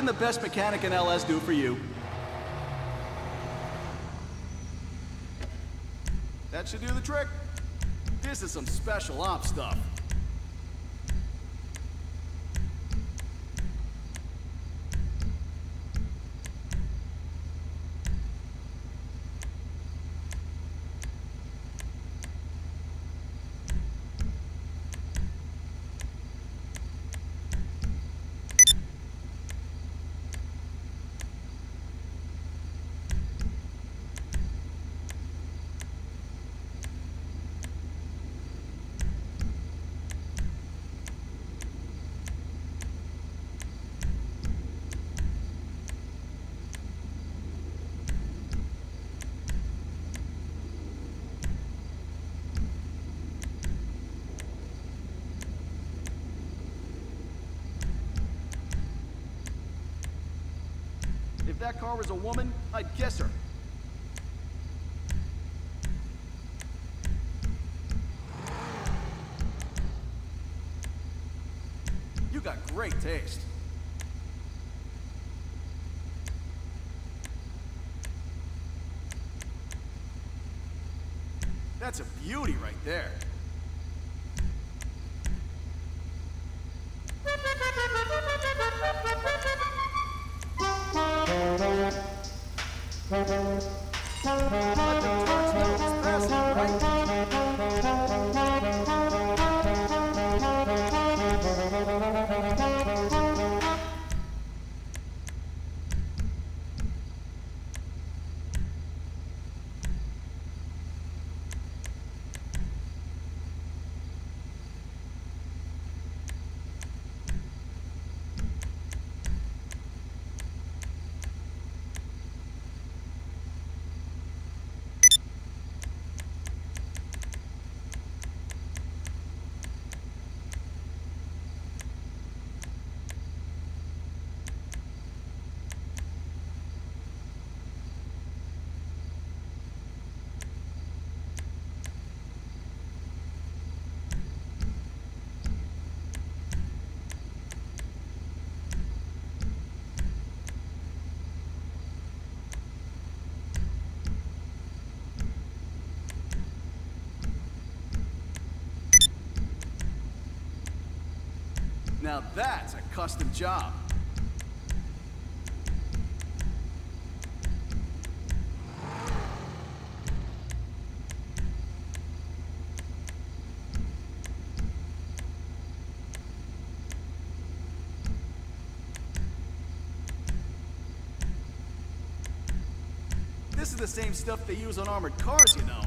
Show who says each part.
Speaker 1: can the best mechanic in LS do for you? That should do the trick. This is some special ops stuff. If that car was a woman, I'd guess her. You got great taste. That's a beauty right there. Let the torch know it's passing, Now that's a custom job. This is the same stuff they use on armored cars, you know.